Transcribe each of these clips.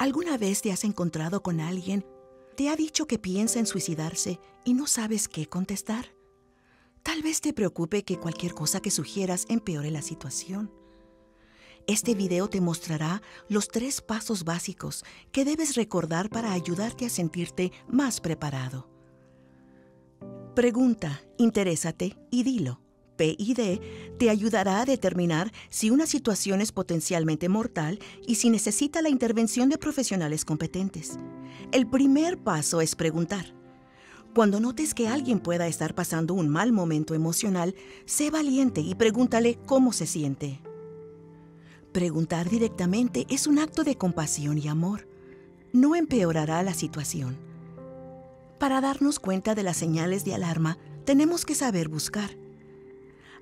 ¿Alguna vez te has encontrado con alguien? ¿Te ha dicho que piensa en suicidarse y no sabes qué contestar? Tal vez te preocupe que cualquier cosa que sugieras empeore la situación. Este video te mostrará los tres pasos básicos que debes recordar para ayudarte a sentirte más preparado. Pregunta, interésate y dilo. PID te ayudará a determinar si una situación es potencialmente mortal y si necesita la intervención de profesionales competentes. El primer paso es preguntar. Cuando notes que alguien pueda estar pasando un mal momento emocional, sé valiente y pregúntale cómo se siente. Preguntar directamente es un acto de compasión y amor. No empeorará la situación. Para darnos cuenta de las señales de alarma, tenemos que saber buscar.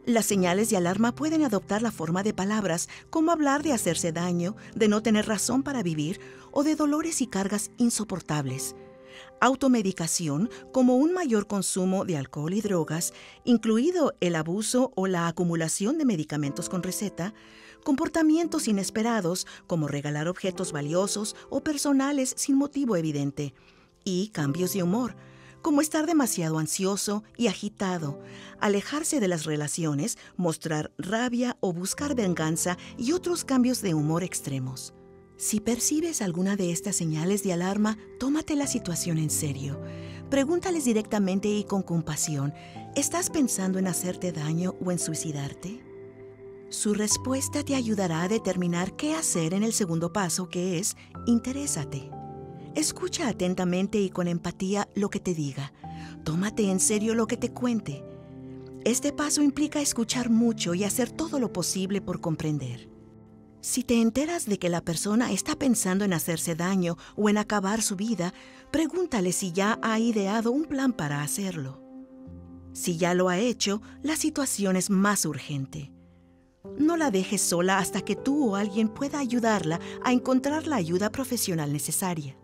Las señales de alarma pueden adoptar la forma de palabras como hablar de hacerse daño, de no tener razón para vivir o de dolores y cargas insoportables. Automedicación como un mayor consumo de alcohol y drogas, incluido el abuso o la acumulación de medicamentos con receta, comportamientos inesperados como regalar objetos valiosos o personales sin motivo evidente, y cambios de humor, como estar demasiado ansioso y agitado, alejarse de las relaciones, mostrar rabia o buscar venganza y otros cambios de humor extremos. Si percibes alguna de estas señales de alarma, tómate la situación en serio. Pregúntales directamente y con compasión, ¿estás pensando en hacerte daño o en suicidarte? Su respuesta te ayudará a determinar qué hacer en el segundo paso, que es interésate. Escucha atentamente y con empatía lo que te diga. Tómate en serio lo que te cuente. Este paso implica escuchar mucho y hacer todo lo posible por comprender. Si te enteras de que la persona está pensando en hacerse daño o en acabar su vida, pregúntale si ya ha ideado un plan para hacerlo. Si ya lo ha hecho, la situación es más urgente. No la dejes sola hasta que tú o alguien pueda ayudarla a encontrar la ayuda profesional necesaria.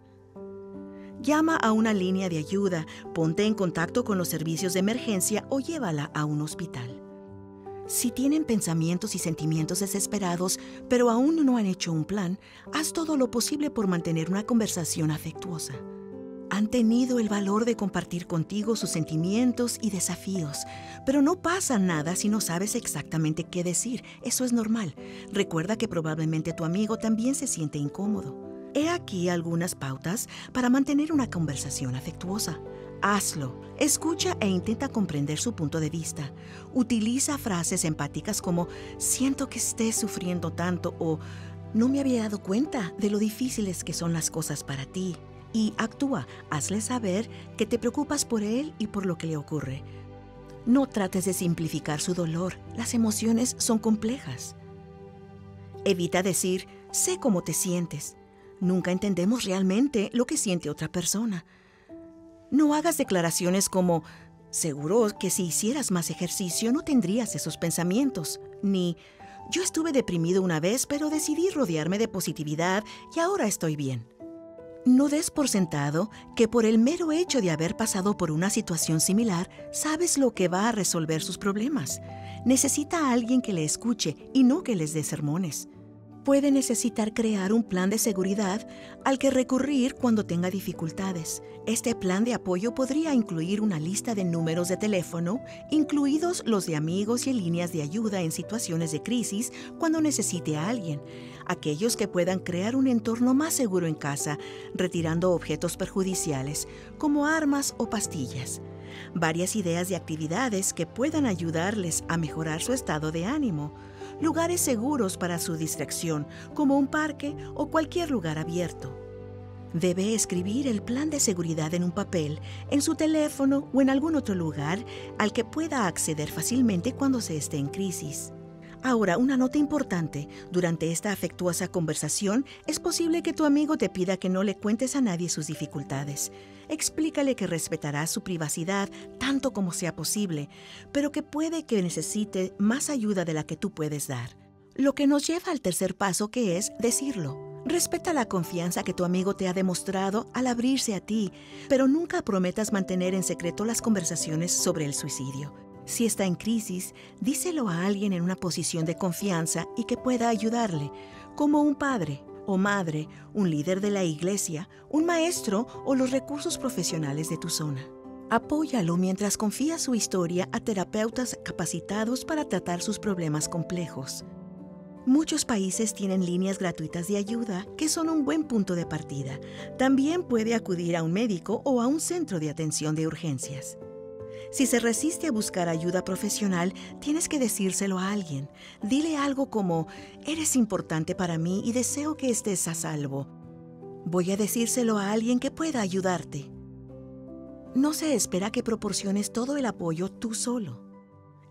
Llama a una línea de ayuda, ponte en contacto con los servicios de emergencia o llévala a un hospital. Si tienen pensamientos y sentimientos desesperados, pero aún no han hecho un plan, haz todo lo posible por mantener una conversación afectuosa. Han tenido el valor de compartir contigo sus sentimientos y desafíos, pero no pasa nada si no sabes exactamente qué decir. Eso es normal. Recuerda que probablemente tu amigo también se siente incómodo. He aquí algunas pautas para mantener una conversación afectuosa. Hazlo. Escucha e intenta comprender su punto de vista. Utiliza frases empáticas como siento que estés sufriendo tanto o no me había dado cuenta de lo difíciles que son las cosas para ti. Y actúa, hazle saber que te preocupas por él y por lo que le ocurre. No trates de simplificar su dolor, las emociones son complejas. Evita decir, sé cómo te sientes. Nunca entendemos realmente lo que siente otra persona. No hagas declaraciones como, seguro que si hicieras más ejercicio no tendrías esos pensamientos, ni, yo estuve deprimido una vez pero decidí rodearme de positividad y ahora estoy bien. No des por sentado que por el mero hecho de haber pasado por una situación similar, sabes lo que va a resolver sus problemas. Necesita a alguien que le escuche y no que les dé sermones puede necesitar crear un plan de seguridad al que recurrir cuando tenga dificultades. Este plan de apoyo podría incluir una lista de números de teléfono, incluidos los de amigos y líneas de ayuda en situaciones de crisis cuando necesite a alguien, aquellos que puedan crear un entorno más seguro en casa, retirando objetos perjudiciales, como armas o pastillas. Varias ideas de actividades que puedan ayudarles a mejorar su estado de ánimo, lugares seguros para su distracción, como un parque o cualquier lugar abierto. Debe escribir el plan de seguridad en un papel, en su teléfono o en algún otro lugar al que pueda acceder fácilmente cuando se esté en crisis. Ahora, una nota importante. Durante esta afectuosa conversación, es posible que tu amigo te pida que no le cuentes a nadie sus dificultades. Explícale que respetará su privacidad tanto como sea posible, pero que puede que necesite más ayuda de la que tú puedes dar. Lo que nos lleva al tercer paso que es decirlo. Respeta la confianza que tu amigo te ha demostrado al abrirse a ti, pero nunca prometas mantener en secreto las conversaciones sobre el suicidio. Si está en crisis, díselo a alguien en una posición de confianza y que pueda ayudarle, como un padre. o madre, un líder de la iglesia, un maestro o los recursos profesionales de tu zona. Apóyalo mientras confía su historia a terapeutas capacitados para tratar sus problemas complejos. Muchos países tienen líneas gratuitas de ayuda que son un buen punto de partida. También puede acudir a un médico o a un centro de atención de urgencias. Si se resiste a buscar ayuda profesional, tienes que decírselo a alguien. Dile algo como, eres importante para mí y deseo que estés a salvo. Voy a decírselo a alguien que pueda ayudarte. No se espera que proporciones todo el apoyo tú solo.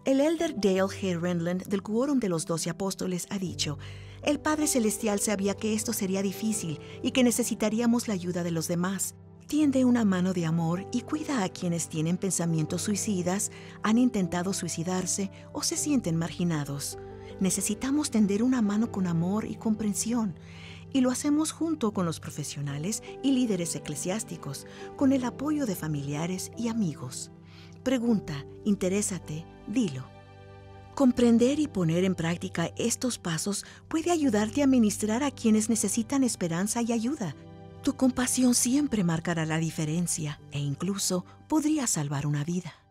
El elder Dale G. Renland del Quórum de los Doce Apóstoles ha dicho, el Padre Celestial sabía que esto sería difícil y que necesitaríamos la ayuda de los demás. Tiende una mano de amor y cuida a quienes tienen pensamientos suicidas, han intentado suicidarse o se sienten marginados. Necesitamos tender una mano con amor y comprensión, y lo hacemos junto con los profesionales y líderes eclesiásticos, con el apoyo de familiares y amigos. Pregunta, interésate, dilo. Comprender y poner en práctica estos pasos puede ayudarte a ministrar a quienes necesitan esperanza y ayuda. Tu compasión siempre marcará la diferencia e incluso podría salvar una vida.